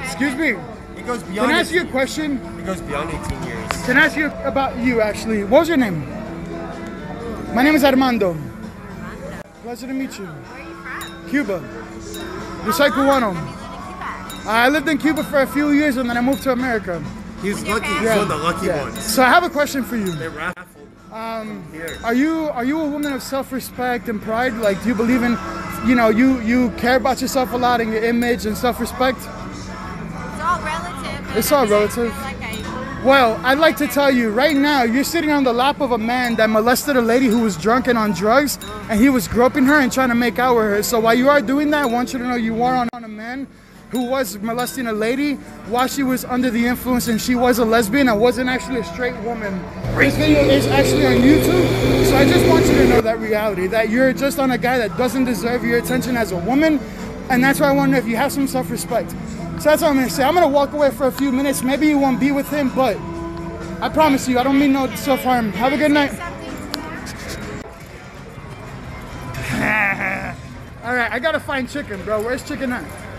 Excuse me. it goes beyond. Can I ask you a 18 question? It goes beyond 18 years. Can I ask you about you actually? What was your name? My name is Armando. Pleasure to meet you. Where are you from? Cuba. Yo soy cubano. Have you lived in Cuba? I lived in Cuba for a few years and then I moved to America. He's With your lucky. He's parents? one of the lucky Yeah. ones. So I have a question for you. They raffled. Um. Are you are you a woman of self-respect and pride? Like, do you believe in, you know, you you care about yourself a lot and your image and self-respect? It's all relative. It's all mean, I relative. like I- Well, I'd like to tell you right now, you're sitting on the lap of a man that molested a lady who was drunk and on drugs, and he was groping her and trying to make out with her. So while you are doing that, I want you to know you are on, on a man who was molesting a lady while she was under the influence and she was a lesbian and wasn't actually a straight woman. This video is actually on YouTube, so I just want you to know that reality, that you're just on a guy that doesn't deserve your attention as a woman, and that's why I want to know if you have some self-respect. So that's what I'm gonna say. I'm gonna walk away for a few minutes. Maybe you won't be with him, but I promise you, I don't mean no self-harm. Have a good night. To. All right, I gotta find chicken, bro. Where's chicken at?